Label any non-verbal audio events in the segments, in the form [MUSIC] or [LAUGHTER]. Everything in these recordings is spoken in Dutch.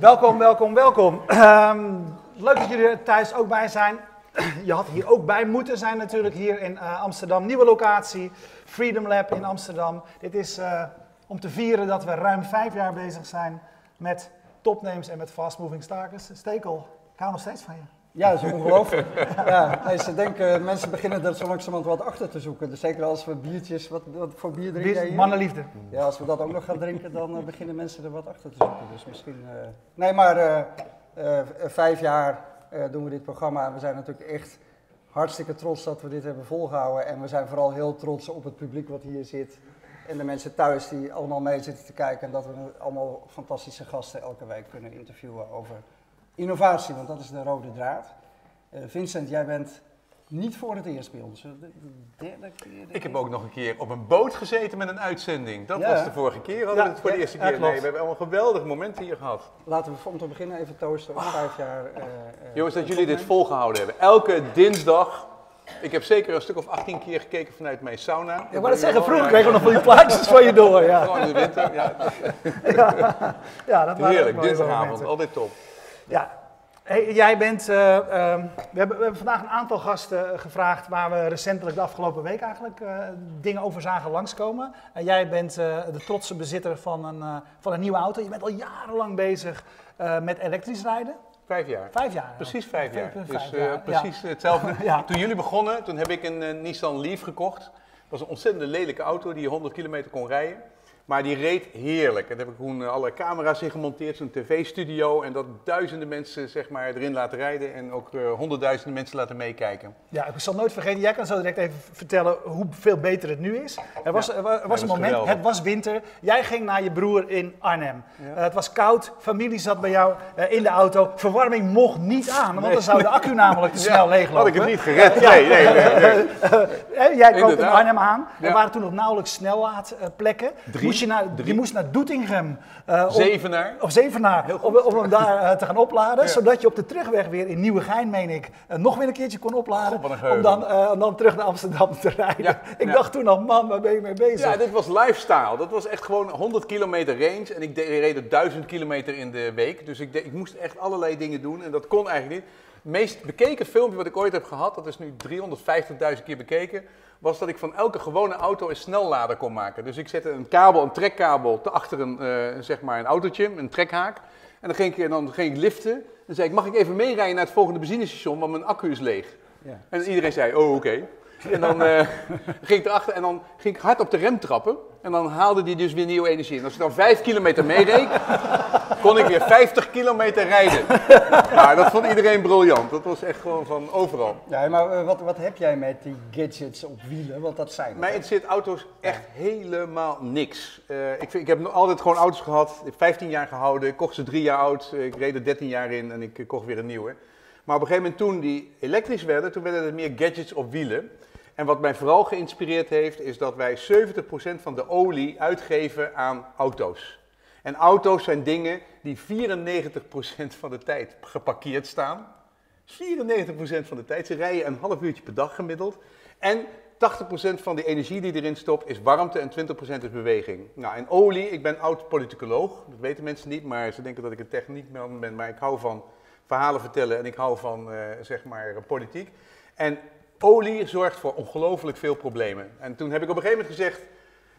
Welkom, welkom, welkom. Ehm, leuk dat jullie er thuis ook bij zijn. Je had hier ook bij moeten zijn natuurlijk, hier in eh, Amsterdam. Nieuwe locatie, Freedom Lab in Amsterdam. Dit is eh, om te vieren dat we ruim vijf jaar bezig zijn met topnames en met fast moving starters. Stekel, ik hou nog steeds van je. Ja, dat is ongelooflijk. [LAUGHS] ja, nee, ze denken, mensen beginnen er zo langzamerhand wat achter te zoeken. Dus zeker als we biertjes, wat, wat voor bier drinken Bier, hier? Mannenliefde. Ja, als we dat ook nog gaan drinken, dan eh, beginnen mensen er wat achter te zoeken. Dus misschien... eh, Nee, maar eh, vijf jaar doen we dit programma. We zijn natuurlijk echt hartstikke trots dat we dit hebben volgehouden. En we zijn vooral heel trots op het publiek wat hier zit. En de mensen thuis die allemaal mee zitten te kijken. En dat we allemaal fantastische gasten elke week kunnen interviewen over innovatie. Want dat is de rode draad. Eh, Vincent, jij bent niet voor het eerst bij ons. De, de derde keer. Ik heb ook nog een keer op een boot gezeten met een uitzending. Dat Ja. was de vorige keer, hadden we Ja, het voor de eerste keer. Nee, we hebben allemaal geweldige momenten hier gehad. Laten we om te beginnen even toosten op vijf jaar. eh, Jongens, dat jullie dit volgehouden hebben. Elke dinsdag. Ik heb zeker een stuk of 18 keer gekeken vanuit mijn sauna. Ik wou het zeggen, vroeger kregen we nog van die plaatjes van je door. Ja, Gewoon in de winter. Ja, [LAUGHS] ja dat heerlijk, dinsdagavond. Altijd top. Ja, hey, jij bent. eh, ehm, we, hebben, we hebben vandaag een aantal gasten eh, gevraagd waar we recentelijk de afgelopen week eigenlijk eh, dingen over zagen langskomen. En jij bent de trotse bezitter van een, van een nieuwe auto. Je bent al jarenlang bezig met elektrisch rijden. Vijf jaar. Vijf jaar. Precies vijf jaar. Vijf Dus jaar, eh, ja. precies hetzelfde. [LAUGHS] Ja. Toen jullie begonnen, toen heb ik een Nissan Leaf gekocht. Dat was een ontzettend lelijke auto die je 100 kilometer kon rijden. Maar die reed heerlijk. En daar heb ik toen eh, alle camera's in gemonteerd, zo'n tv-studio. En dat duizenden mensen zeg maar, erin laten rijden. En ook eh, honderdduizenden mensen laten meekijken. Ja, ik zal nooit vergeten. Jij kan zo direct even vertellen hoeveel beter het nu is. Er was, er wa- er was een moment, geweldig. het was winter. Jij ging naar je broer in Arnhem. Eh, het was koud, familie zat bij jou in de auto. Verwarming mocht niet aan, want dan zou de accu [LAUGHS] namelijk te snel leeglopen. Had ik het niet gered? Nee, nee, nee. nee. [LAUGHS] Jij kwam in. Arnhem aan. Er waren toen nog nauwelijks snellaadplekken. Drie. Moest je, naar, je moest naar Doetinchem. eh, om- Zevenaar. Of Zevenaar, om, om hem daar eh, te gaan opladen. Zodat je op de terugweg weer in Nieuwegein, meen ik, eh, nog weer een keertje kon opladen. God, om, dan, om dan terug naar Amsterdam te rijden. Ja, [LAUGHS] ik ja. dacht toen al, man, waar ben je mee bezig? Ja, dit was lifestyle. Dat was echt gewoon 100 kilometer range. En ik de- reed er 1000 kilometer in de week. Dus ik, de- ik moest echt allerlei dingen doen. En dat kon eigenlijk niet. Het meest bekeken filmpje wat ik ooit heb gehad, dat is nu 350.000 keer bekeken, was dat ik van elke gewone auto een snellader kon maken. Dus ik zette een kabel, een trekkabel, te achter een, eh, zeg maar een autootje, een trekhaak. En dan ging ik, en dan ging ik liften. Dan zei ik, mag ik even meerijden naar het volgende benzinestation, want mijn accu is leeg. Ja. En iedereen zei, oh oké. En dan eh, ging ik erachter en dan ging ik hard op de rem trappen. En dan haalde die dus weer nieuwe energie. En als ik dan 5 kilometer meereed, kon ik weer 50 kilometer rijden. Maar dat vond iedereen briljant. Dat was echt gewoon van overal. Ja, maar eh, wat, wat heb jij met die gadgets op wielen? Want dat zijn Mij interesseert auto's echt helemaal niks. Eh, ik, vind, ik heb nog altijd gewoon auto's gehad. Ik heb 15 jaar gehouden. Ik kocht ze drie jaar oud. Ik reed er 13 jaar in en ik kocht weer een nieuwe. Maar op een gegeven moment toen die elektrisch werden, toen werden er meer gadgets op wielen. En wat mij vooral geïnspireerd heeft, is dat wij 70% van de olie uitgeven aan auto's. En auto's zijn dingen die 94% van de tijd geparkeerd staan. 94% van de tijd. Ze rijden een half uurtje per dag gemiddeld. En 80% van de energie die erin stopt is warmte en 20% is beweging. Nou, en olie, ik ben oud politicoloog. Dat weten mensen niet, maar ze denken dat ik een techniekman ben. Maar ik hou van verhalen vertellen en ik hou van, eh, zeg maar, politiek. En olie zorgt voor ongelooflijk veel problemen. En toen heb ik op een gegeven moment gezegd...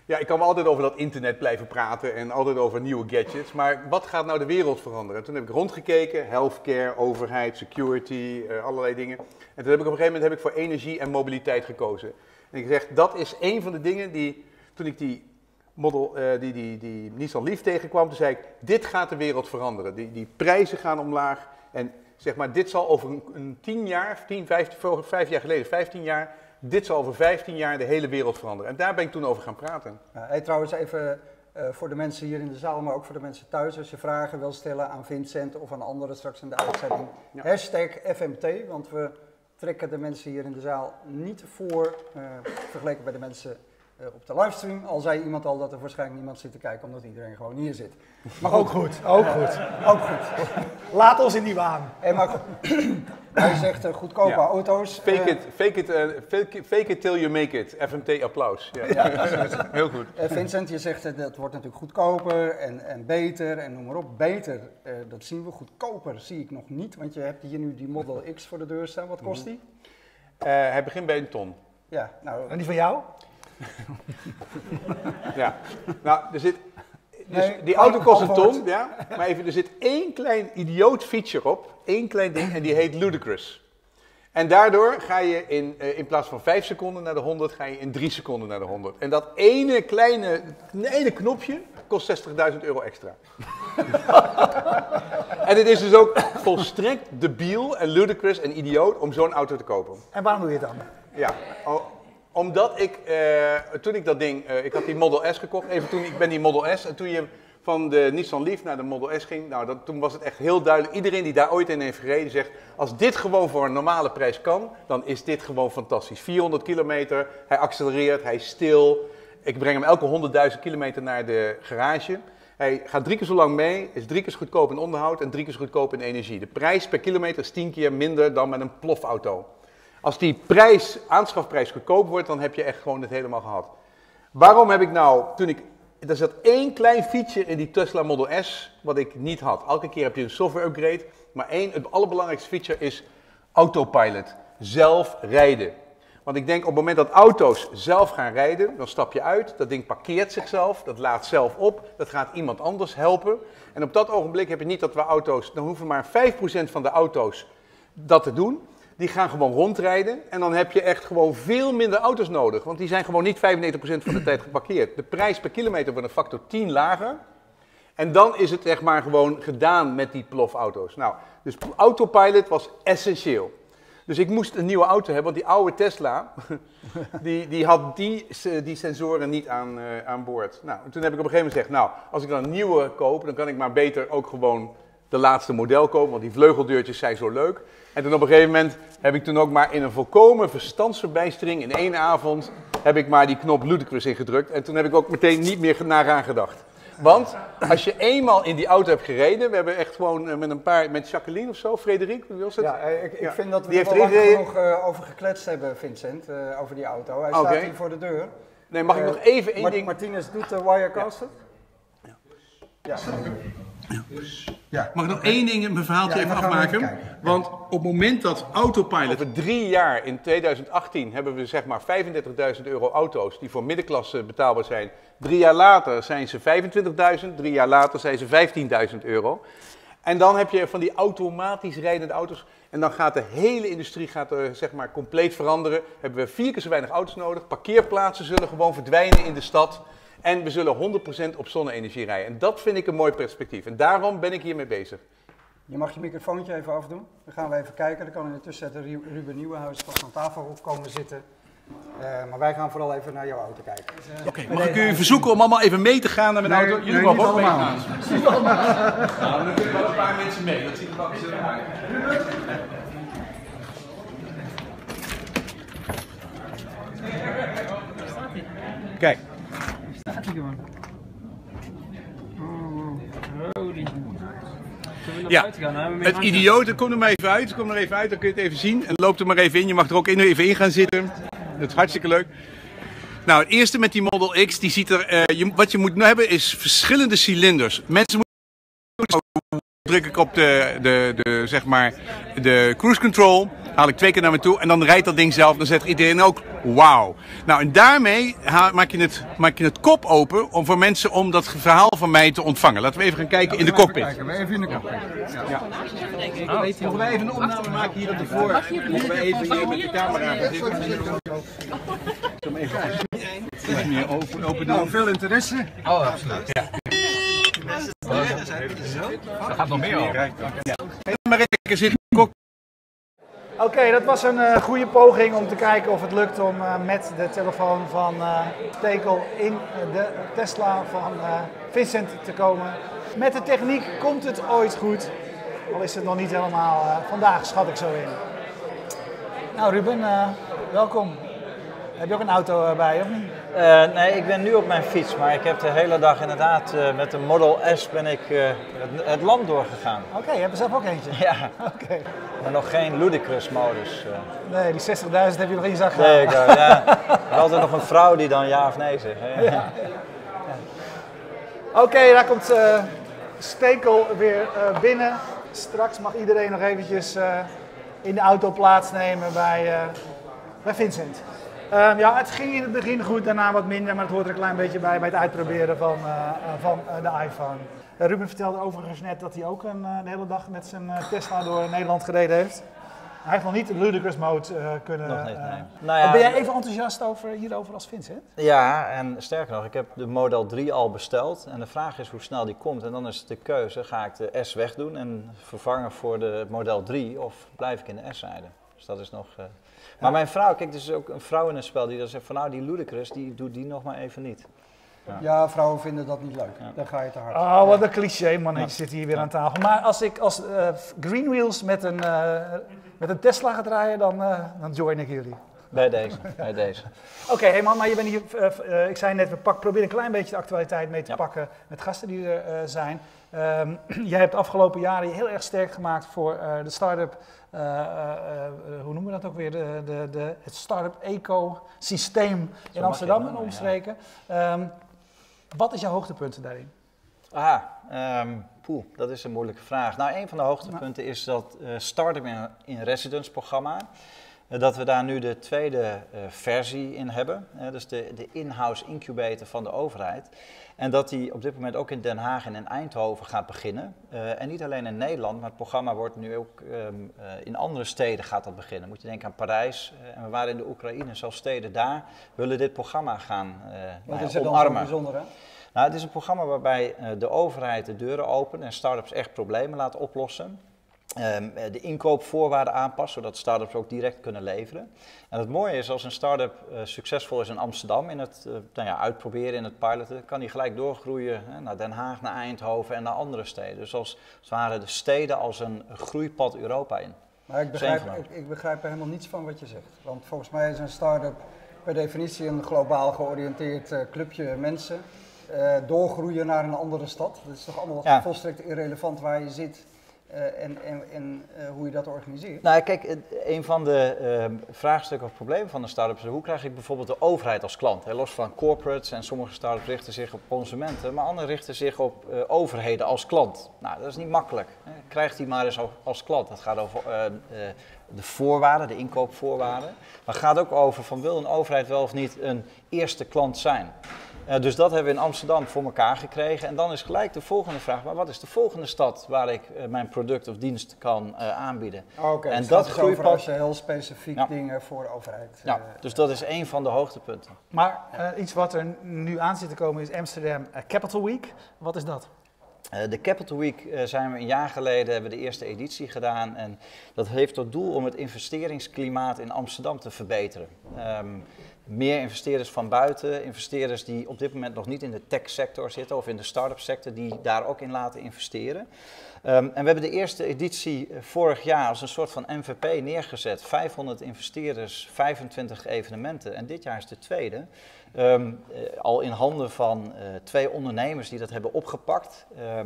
Ja, ik kan wel altijd over dat internet blijven praten en altijd over nieuwe gadgets. Maar wat gaat nou de wereld veranderen? Toen heb ik rondgekeken, healthcare, overheid, security, eh, allerlei dingen. En toen heb ik op een gegeven moment heb ik voor energie en mobiliteit gekozen. En ik zeg, dat is een van de dingen die, toen ik die, model, eh, die, die, die Nissan Leaf tegenkwam, toen zei ik, dit gaat de wereld veranderen. Die, die prijzen gaan omlaag en zeg maar, dit zal over een, een tien jaar, tien, vijftien, voor- vijf jaar geleden, 15 jaar, dit zal over 15 jaar de hele wereld veranderen. En daar ben ik toen over gaan praten. Hey, trouwens, even eh, voor de mensen hier in de zaal, maar ook voor de mensen thuis. Als je vragen wil stellen aan Vincent of aan anderen straks in de uitzending. Ja. Hashtag FMT, want we trekken de mensen hier in de zaal niet voor, eh, vergeleken bij de mensen eh, op de livestream. Al zei iemand al dat er waarschijnlijk niemand zit te kijken omdat iedereen gewoon hier zit. Maar ook goed, ook goed. Ook goed. Laat ons in die waan. En maar goed, hij zegt eh, goedkope Ja. auto's. Fake Eh, it, fake it, eh, fake, it- fake it till you make it. FMT applaus. Ja. [LAUGHS] Heel goed. eh, Vincent, je zegt het wordt natuurlijk goedkoper en, en beter en noem maar op. Beter, eh, dat zien we. Goedkoper zie ik nog niet, want je hebt hier nu die Model X voor de deur staan. Wat kost die? Eh, hij begint bij een ton. Ja, nou, En die van jou? Ja. Nou, er zit. Dus Nee, die auto kost een ton, ja. Maar even, er zit één klein idioot feature op. één klein ding en die heet Ludicrous. En daardoor ga je in, eh, in plaats van 5 seconden naar de 100, ga je in 3 seconden naar de 100. En dat ene kleine ene knopje kost 60.000 euro extra. [LAUGHS] en het is dus ook volstrekt debiel en ludicrous en idioot om zo'n auto te kopen. En waarom doe je het dan? Ja, o- omdat ik, eh, toen ik dat ding, eh, ik had die Model S gekocht, even toen, ik ben die Model S, en toen je van de Nissan Leaf naar de Model S ging, nou, dat, toen was het echt heel duidelijk, iedereen die daar ooit in heeft gereden zegt, als dit gewoon voor een normale prijs kan, dan is dit gewoon fantastisch. 400 kilometer, hij accelereert, hij is stil, ik breng hem elke 100.000 kilometer naar de garage. Hij gaat drie keer zo lang mee, is drie keer zo goedkoop in onderhoud en drie keer zo goedkoop in energie. De prijs per kilometer is tien keer minder dan met een plofauto. Als die prijs, aanschafprijs goedkoop wordt, dan heb je echt gewoon het helemaal gehad. Waarom heb ik nou, toen ik, er zat één klein feature in die Tesla Model S, wat ik niet had. Elke keer heb je een software upgrade, maar één, het allerbelangrijkste feature is autopilot. Zelf rijden. Want ik denk op het moment dat auto's zelf gaan rijden, dan stap je uit, dat ding parkeert zichzelf, dat laat zelf op, dat gaat iemand anders helpen. En op dat ogenblik heb je niet dat we auto's, dan hoeven maar 5% van de auto's dat te doen. Die gaan gewoon rondrijden en dan heb je echt gewoon veel minder auto's nodig. Want die zijn gewoon niet 95% van de tijd geparkeerd. De prijs per kilometer wordt een factor 10 lager. En dan is het zeg maar gewoon gedaan met die plofauto's. Nou, dus autopilot was essentieel. Dus ik moest een nieuwe auto hebben, want die oude Tesla, [LAUGHS] die, die had die, die sensoren niet aan, eh, aan boord. Nou, en toen heb ik op een gegeven moment gezegd, nou, als ik dan een nieuwe koop, dan kan ik maar beter ook gewoon de laatste model kopen, want die vleugeldeurtjes zijn zo leuk. En toen op een gegeven moment heb ik toen ook maar in een volkomen verstandsverbijstering in één avond, heb ik maar die knop Ludicrous ingedrukt. En toen heb ik ook meteen niet meer naar aan gedacht. Want als je eenmaal in die auto hebt gereden, we hebben echt gewoon eh, met een paar, met Jacqueline of zo, Frederik, wie was het? ja, eh, ik, ik Ja. vind dat we Die er wel genoeg eh, over gekletst hebben, Vincent, eh, over die auto. Hij Oké. staat hier voor de deur. Nee, mag ik nog even één Mart- ding... Martinez doet de Wirecast het? Mag ik nog één ding, mijn verhaaltje Ja, even afmaken? even. Want op het moment dat autopilot... Over drie jaar, in 2018, hebben we zeg maar 35.000 euro auto's die voor middenklasse betaalbaar zijn. Drie jaar later zijn ze 25.000, drie jaar later zijn ze 15.000 euro. En dan heb je van die automatisch rijdende auto's. En dan gaat de hele industrie gaat er, zeg maar, compleet veranderen. Hebben we vier keer zo weinig auto's nodig. Parkeerplaatsen zullen gewoon verdwijnen in de stad. En we zullen 100% op zonne-energie rijden. En dat vind ik een mooi perspectief. En daarom ben ik hiermee bezig. Je mag je microfoontje even afdoen. Dan gaan we even kijken. Dan kan in de tussentijd Ru- Ruben Nieuwenhuis vast aan tafel komen zitten. Eh, maar wij gaan vooral even naar jouw auto kijken. Oké, mag ik u verzoeken om allemaal even mee te gaan naar mijn Nee, auto? nee, mogen ook allemaal. meegaan. Nou, [LAUGHS] dan kunnen wel een paar mensen mee. Dat ziet er wel gezellig uit. Kijk. Ja, het idiote, kom er maar even uit. Kom er even uit, dan kun je het even zien. En loop er maar even in. Je mag er ook in- even in gaan zitten. Dat is hartstikke leuk. Nou, het eerste met die Model X, die ziet er, eh, je, wat je moet hebben is verschillende cilinders. Mensen moeten druk ik op de, de, de, zeg maar, de cruise control, haal ik twee keer naar me toe en dan rijdt dat ding zelf. Dan zegt iedereen ook, wauw. Nou, en daarmee maak je, het, maak je het kop open om voor mensen om dat verhaal van mij te ontvangen. Laten we even gaan kijken in de cockpit. Even in de cockpit. Mogen wij even een opname maken hier op de voor? Mogen wij even hier met de camera gaan zitten? Kom even open, open doen. Nou, veel interesse. Maar ik zit kok. Oké, dat was een eh, goede poging om te kijken of het lukt om eh, met de telefoon van eh Tekel in de Tesla van eh, Vincent te komen. Met de techniek komt het ooit goed, al is het nog niet helemaal eh, vandaag, schat ik zo in. Nou Ruben, eh, welkom. Heb je ook een auto bij, of niet? Uh, nee, ik ben nu op mijn fiets, maar ik heb de hele dag inderdaad uh, met de Model S ben ik uh, het, het, land doorgegaan. Oké, okay, je hebt er zelf ook eentje? Ja, okay. maar nog geen ludicrous modus. Nee, die 60.000 heb je nog in je zak gehad. Nee, ik, ja, er altijd nog een vrouw die dan ja of nee zegt. Ja. Ja. Oké, okay, daar komt Stekel weer binnen. Straks mag iedereen nog eventjes in de auto plaatsnemen bij, bij Vincent. Um, ja, het ging in het begin goed, daarna wat minder, maar het hoort er een klein beetje bij bij het uitproberen van, uh, van uh, de iPhone. Uh, Ruben vertelde overigens net dat hij ook een, de hele dag met zijn Tesla door Nederland gereden heeft. Hij heeft nog niet ludicrous mode kunnen. Nog niet, nee. Nou ja, ben jij even enthousiast over, hierover als Vincent? Ja, en sterker nog, ik heb de Model 3 al besteld. En de vraag is hoe snel die komt. En dan is de keuze, ga ik de S wegdoen en vervangen voor de Model 3 of blijf ik in de S rijden? Dus dat is nog... Maar mijn vrouw, kijk, er is ook een vrouw in het spel die dan zegt van nou die ludicrous, die doet die nog maar even niet. Ja. ja, vrouwen vinden dat niet leuk. Ja. Dan ga je te hard. Oh, wat een cliché, man. Je zit hier weer aan tafel. Maar als ik als uh, Green Wheels met een, uh, met een Tesla ga draaien, dan, uh, dan join ik jullie. Bij deze, bij deze. [LAUGHS] Oké, okay, hey man, maar je bent hier, uh, ik zei net, we pak, proberen een klein beetje de actualiteit mee te pakken met gasten die er uh, zijn. Um, [CLEARS THROAT] jij hebt de afgelopen jaren je heel erg sterk gemaakt voor de start-up, hoe noemen we dat ook weer, de, de, de, het start-up ecosysteem in Amsterdam en omstreken. Ja. Um, wat is jouw hoogtepunten daarin? Ah, um, poeh, dat is een moeilijke vraag. Nou, een van de hoogtepunten nou. is dat Startup in, in Residence programma. Eh, dat we daar nu de tweede uh, versie in hebben. Dus de, de in-house incubator van de overheid. En dat die op dit moment ook in Den Haag en in Eindhoven gaat beginnen. Uh, en niet alleen in Nederland, maar het programma wordt nu ook um, in andere steden gaat dat beginnen. Moet je denken aan Parijs. en we waren in de Oekraïne, zelfs steden daar willen dit programma gaan Wat is er dan zo bijzonder hè? Nou, het is een programma waarbij de overheid de deuren opent en start-ups echt problemen laat oplossen. Um, de inkoopvoorwaarden aanpast, zodat start-ups ook direct kunnen leveren. En het mooie is, als een start-up uh, succesvol is in Amsterdam, in het uh, nou ja, uitproberen, in het piloten, kan die gelijk doorgroeien hè, naar Den Haag, naar Eindhoven en naar andere steden. Dus als, het ware de steden als een groeipad Europa in. Maar ik begrijp, ik, ik begrijp er helemaal niets van wat je zegt. Want volgens mij is een start-up per definitie een globaal georiënteerd uh, clubje mensen. doorgroeien naar een andere stad. Dat is toch allemaal ja. volstrekt irrelevant waar je zit. Uh, en, en, en uh, hoe je dat organiseert? Nou, kijk, een van de uh, vraagstukken of problemen van de start-ups is hoe krijg ik bijvoorbeeld de overheid als klant? Hè? Los van corporates en sommige start-ups richten zich op consumenten, maar anderen richten zich op overheden als klant. Nou, dat is niet makkelijk. Hè? Krijg die maar eens als klant. Dat gaat over de voorwaarden, de inkoopvoorwaarden. Maar het gaat ook over van wil een overheid wel of niet een eerste klant zijn? Uh, dus dat hebben we in Amsterdam voor elkaar gekregen. En dan is gelijk de volgende vraag, maar wat is de volgende stad waar ik uh, mijn product of dienst kan uh, aanbieden? Oké, okay, en dus dat groeit pas... heel specifiek ja. dingen voor de overheid. Ja, dus dat is een van de hoogtepunten. Maar iets wat er nu aan zit te komen is Amsterdam Capital Week. Wat is dat? Uh, de Capital Week uh, zijn we een jaar geleden hebben de eerste editie gedaan en dat heeft tot doel om het investeringsklimaat in Amsterdam te verbeteren. Um, meer investeerders van buiten, investeerders die op dit moment nog niet in de tech sector zitten of in de start-up sector, die daar ook in laten investeren. Um, en we hebben de eerste editie eh, vorig jaar als een soort van MVP neergezet. 500 investeerders, 25 evenementen. En dit jaar is de tweede. Um, uh, al in handen van uh, twee ondernemers die dat hebben opgepakt. Uh,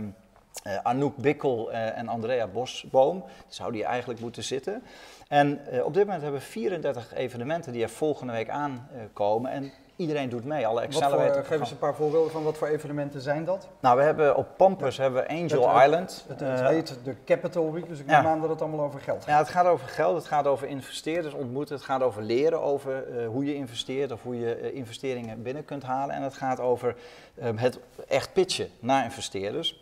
Anouk Bikkel en Andrea Bosboom. Die zouden hier eigenlijk moeten zitten. En uh, op dit moment hebben we 34 evenementen die er volgende week aankomen. en iedereen doet mee, alle Accelerator. Voor, geef eens een paar voorbeelden van wat voor evenementen zijn dat? Nou, we hebben op Pampus ja. hebben we Angel het, Island. Het, het, het, heet de Capital Week, dus ik neem ja. aan dat het allemaal over geld gaat. Ja, het gaat over geld, het gaat over investeerders ontmoeten, het gaat over leren over uh, hoe je investeert of hoe je uh, investeringen binnen kunt halen. En het gaat over het echt pitchen naar investeerders.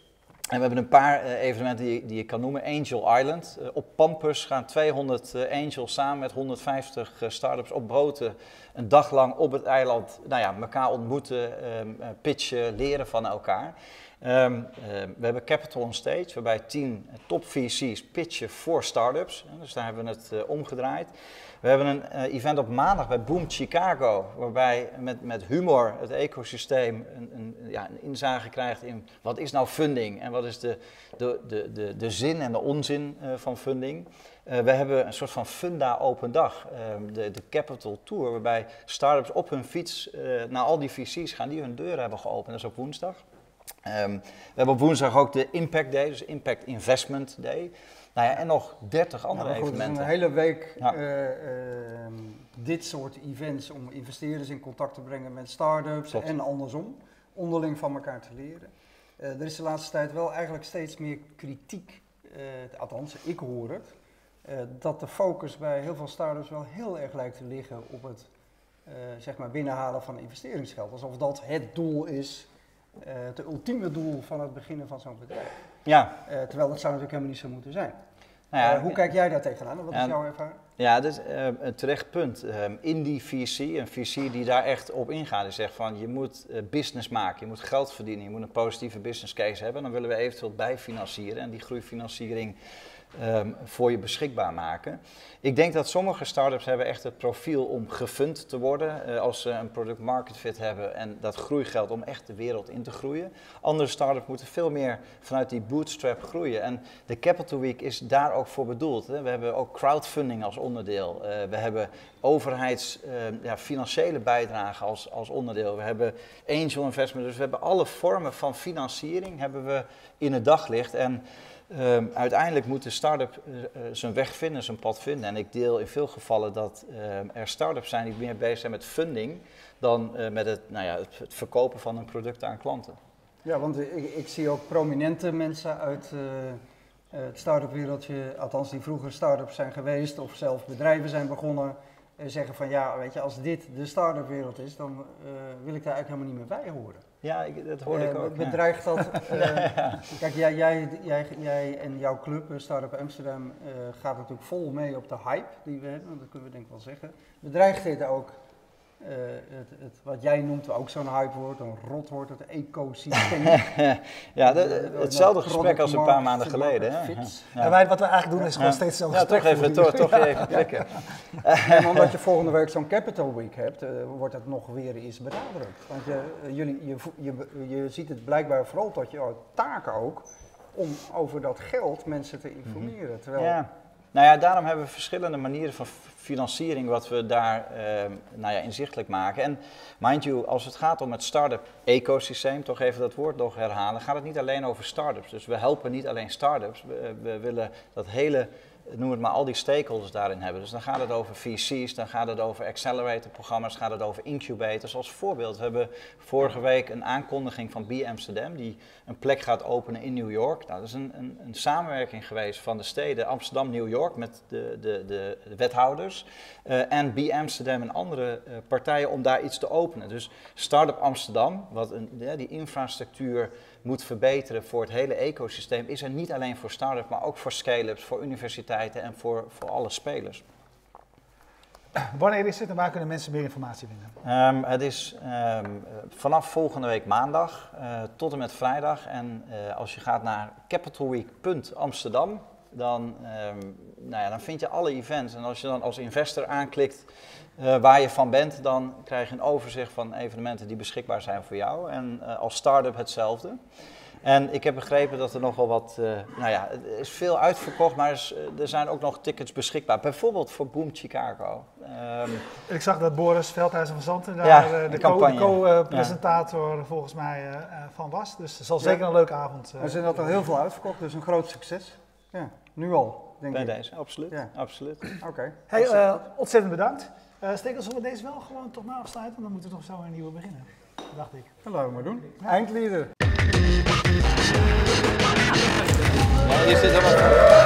En we hebben een paar uh, evenementen die, die, ik kan noemen. Angel Island. Uh, op Pampus gaan 200 uh, angels samen met 150 start-ups op boten een dag lang op het eiland nou ja, elkaar ontmoeten, pitchen, leren van elkaar. Ehm, eh, we hebben Capital on Stage, waarbij tien top VC's pitchen voor startups. Dus daar hebben we het eh, omgedraaid. We hebben een uh, event op maandag bij Boom Chicago, waarbij met, met humor het ecosysteem een, een, ja, een inzage krijgt in wat is nou funding en wat is de, de, de, de, zin en de onzin uh, van funding. We hebben een soort van funda open dag, ehm, de, de Capital Tour, waarbij startups op hun fiets naar al die VC's gaan die hun deuren hebben geopend. Dat is op woensdag. Um, we hebben op woensdag ook de Impact Day, dus Impact Investment Day. Nou ja, en nog 30 andere goed, evenementen. een hele week ja. uh, uh, dit soort events om investeerders in contact te brengen met start-ups en andersom. Onderling van elkaar te leren. Uh, er is de laatste tijd wel eigenlijk steeds meer kritiek, althans ik hoor het, dat de focus bij heel veel start-ups wel heel erg lijkt te liggen op het zeg maar binnenhalen van investeringsgeld. Alsof dat het doel is het ultieme doel van het beginnen van zo'n bedrijf. Ja. Uh, terwijl dat zou natuurlijk helemaal niet zo moeten zijn. Nou ja, uh, hoe kijk jij daar tegenaan? Wat is jouw ervaring? Ja, dat is uh, een terecht punt. in die VC, een VC die daar echt op ingaat, die zegt van je moet business maken, je moet geld verdienen, je moet een positieve business case hebben. Dan willen we eventueel bijfinancieren en die groeifinanciering um, voor je beschikbaar maken. Ik denk dat sommige startups hebben echt het profiel om gefund te worden uh, als ze een product market fit hebben en dat groeigeld om echt de wereld in te groeien. Andere startups moeten veel meer vanuit die bootstrap groeien en de Capital Week is daar ook voor bedoeld. Hè. We hebben ook crowdfunding als onderdeel. Uh, we hebben overheids uh, ja, financiële bijdrage als, als onderdeel. We hebben angel investment, dus we hebben alle vormen van financiering hebben we in het daglicht en Um, uiteindelijk moet de start-up uh, zijn weg vinden, zijn pad vinden. En ik deel in veel gevallen dat uh, er start-ups zijn die meer bezig zijn met funding dan uh, met het, nou ja, het, verkopen van een product aan klanten. Ja, want ik, ik zie ook prominente mensen uit het start-up wereldje, althans die vroeger start-ups zijn geweest of zelf bedrijven zijn begonnen, zeggen van ja, weet je, als dit de start-up wereld is, dan wil ik daar eigenlijk helemaal niet meer bij horen. Ja, ik, dat hoorde uh, ik ook. Bedreigt ja. dat. Uh, [LAUGHS] ja. Kijk, jij, jij, jij, jij, en jouw club, Startup Amsterdam, uh, gaat natuurlijk vol mee op de hype die we hebben, dat kunnen we denk ik wel zeggen. Bedreigt dit ook het, het, wat jij noemt ook zo'n hype woord, een rotwoord, het ecosysteem? [LAUGHS] ja, de, de, hetzelfde gesprek als een paar maanden geleden. Hè? Ja. En wij, wat we eigenlijk doen is gewoon steeds zo'n ja, toch even, toch, toch [LAUGHS] even en omdat je volgende week zo'n Capital Week hebt, wordt het nog weer eens benadrukt. Want je, jullie, je, je, je ziet het blijkbaar vooral tot je taken ook, om over dat geld mensen te informeren. -hmm. Terwijl ja. Nou ja, daarom hebben we verschillende manieren van financiering wat we daar uh, nou ja, inzichtelijk maken. En mind you, als het gaat om het start-up ecosysteem, toch even dat woord nog herhalen, gaat het niet alleen over start-ups. Dus we helpen niet alleen start-ups, we, we willen dat hele noem het maar, al die stakeholders daarin hebben. Dus dan gaat het over VC's, dan gaat het over accelerator-programma's, gaat het over incubators. Als voorbeeld, we hebben vorige week een aankondiging van B Amsterdam, die een plek gaat openen in New York. Nou, dat is een, een, een samenwerking geweest van de steden Amsterdam, New York met de, de, de, de wethouders uh, en B Amsterdam en andere uh, partijen om daar iets te openen. Dus Startup Amsterdam, wat een, die infrastructuur moet verbeteren voor het hele ecosysteem, is er niet alleen voor start-ups, maar ook voor scale-ups, voor universiteiten en voor, voor alle spelers. Wanneer is het en waar kunnen mensen meer informatie vinden? Um, het is um, vanaf volgende week maandag uh, tot en met vrijdag. En uh, als je gaat naar capitalweek.amsterdam, dan, um, nou ja, dan vind je alle events. En als je dan als investor aanklikt uh, waar je van bent, dan krijg je een overzicht van evenementen die beschikbaar zijn voor jou. En uh, als start-up hetzelfde. En ik heb begrepen dat er nog wel wat, uh, nou ja, er is veel uitverkocht, maar er, is, er, zijn ook nog tickets beschikbaar. Bijvoorbeeld voor Boom Chicago. Um, ik zag dat Boris Veldhuizen van Zanten daar ja, de co-presentator co volgens mij uh, van was. Dus het zal ja. zeker een leuke avond zijn. Er zijn al heel veel uitverkocht, dus een groot succes. Ja, nu al, denk Bij ik. deze, absoluut. Ja. absoluut. [CLEARS THROAT] Oké. Okay. Hey, ontzettend bedankt. Uh, Stekels, zullen we deze wel gewoon toch maar afsluiten? Dan moeten we toch zo een nieuwe beginnen, dacht ik. Dat laten we maar doen. Ja. Eindlieder. Ja, is dit helemaal